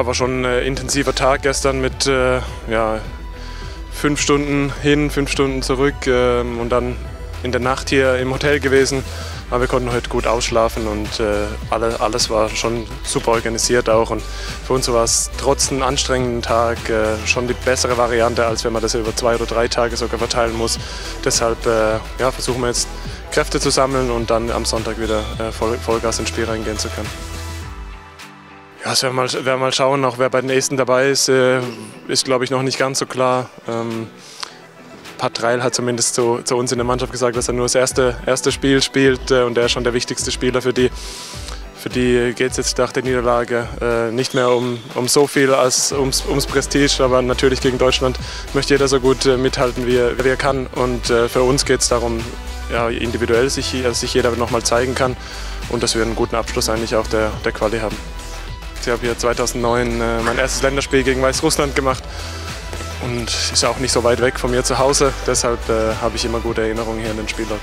Ja, war schon ein intensiver Tag gestern mit äh, ja, fünf Stunden hin, fünf Stunden zurück ähm, und dann in der Nacht hier im Hotel gewesen. Aber wir konnten heute gut ausschlafen und äh, alle, alles war schon super organisiert auch. Und für uns war es trotz einem anstrengenden Tag äh, schon die bessere Variante, als wenn man das über zwei oder drei Tage sogar verteilen muss. Deshalb äh, ja, versuchen wir jetzt Kräfte zu sammeln und dann am Sonntag wieder äh, Voll, Vollgas ins Spiel reingehen zu können. Ja, es werden mal, werden mal schauen, auch wer bei den nächsten dabei ist, äh, ist glaube ich noch nicht ganz so klar. Ähm, Pat Reil hat zumindest zu, zu, uns in der Mannschaft gesagt, dass er nur das erste, erste Spiel spielt äh, und er ist schon der wichtigste Spieler für die. Für die geht es jetzt nach der Niederlage äh, nicht mehr um, um so viel als ums, ums, Prestige, aber natürlich gegen Deutschland möchte jeder so gut äh, mithalten, wie er, wie er, kann. Und äh, für uns geht es darum, ja, individuell sich, sich jeder nochmal zeigen kann und dass wir einen guten Abschluss eigentlich auch der, der Quali haben. Ich habe hier 2009 äh, mein erstes Länderspiel gegen Weißrussland gemacht und ist auch nicht so weit weg von mir zu Hause. Deshalb äh, habe ich immer gute Erinnerungen hier an den Spielort.